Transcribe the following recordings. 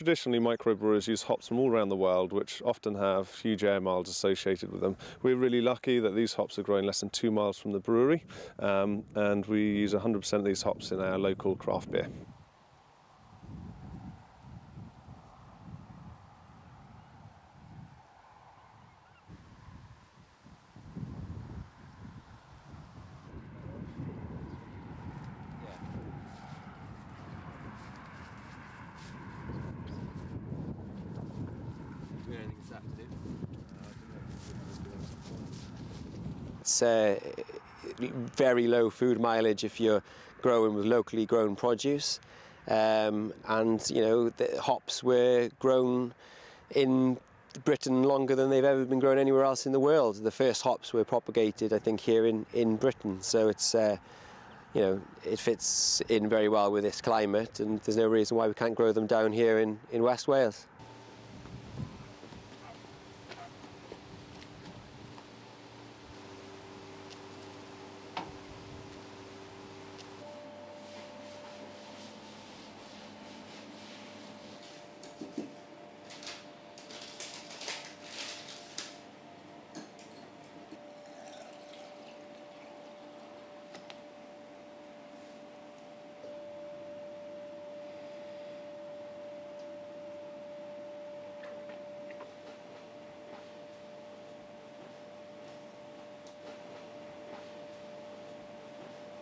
Traditionally, microbrewers use hops from all around the world, which often have huge air miles associated with them. We're really lucky that these hops are growing less than two miles from the brewery, um, and we use 100% of these hops in our local craft beer. It's uh, very low food mileage if you're growing with locally grown produce. Um, and, you know, the hops were grown in Britain longer than they've ever been grown anywhere else in the world. The first hops were propagated, I think, here in, in Britain. So it's, uh, you know, it fits in very well with this climate and there's no reason why we can't grow them down here in, in West Wales.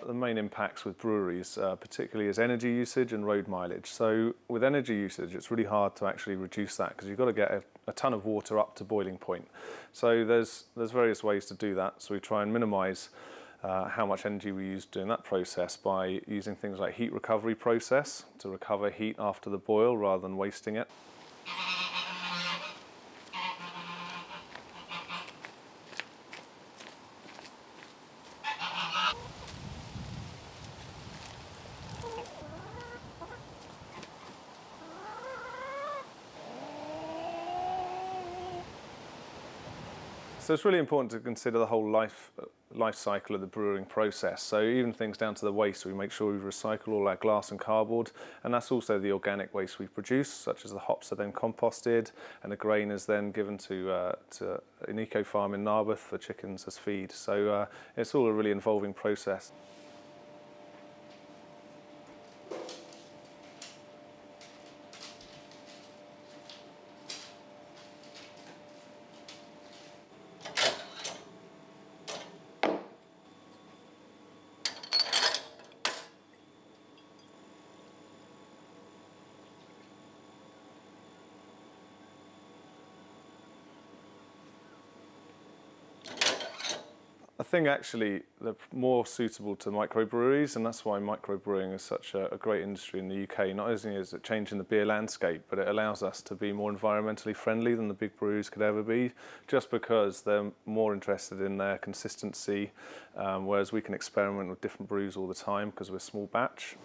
The main impacts with breweries, uh, particularly is energy usage and road mileage. So with energy usage, it's really hard to actually reduce that because you've got to get a, a, ton of water up to boiling point. So there's there's various ways to do that. So we try and minimise uh, how much energy we use during that process by using things like heat recovery process to recover heat after the boil rather than wasting it. So it's really important to consider the whole life life cycle of the brewing process. So even things down to the waste, we make sure we recycle all our glass and cardboard, and that's also the organic waste we produce, such as the hops are then composted, and the grain is then given to, uh, to an eco farm in Narberth for chickens as feed. So uh, it's all a really involving process. Think actually they're more suitable to microbreweries, and that's why microbrewing is such a, a, great industry in the UK. Not only is it changing the beer landscape, but it allows us to be more environmentally friendly than the big breweries could ever be, just because they're more interested in their consistency, um, whereas we can experiment with different brews all the time because we're small batch.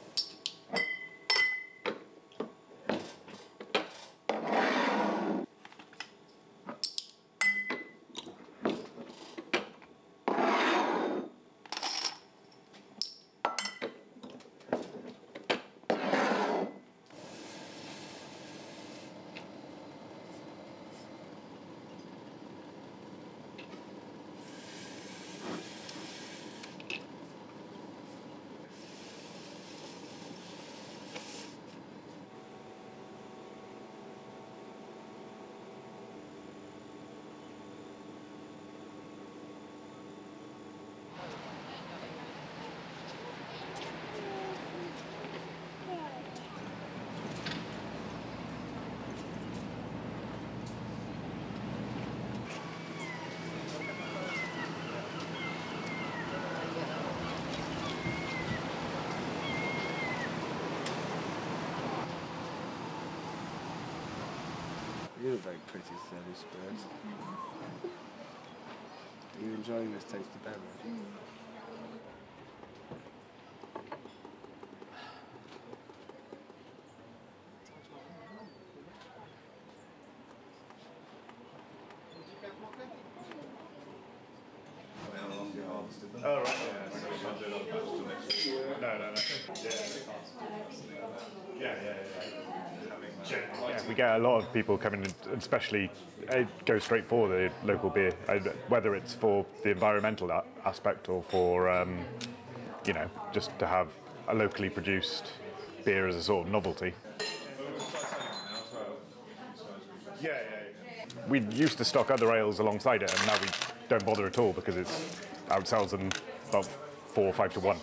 You're very pretty, Thirty Spurs. Are you enjoying this tasty beverage? Oh, right, yeah, so we can't do it on the next week. No, no, no. Yeah, yeah, yeah. We get a lot of people coming, in, especially uh, go straight for the local beer, uh, whether it's for the environmental aspect or for, um, you know, just to have a locally produced beer as a sort of novelty. Yeah, yeah, yeah. We used to stock other ales alongside it, and now we don't bother at all because it's outsells them about four or five to one.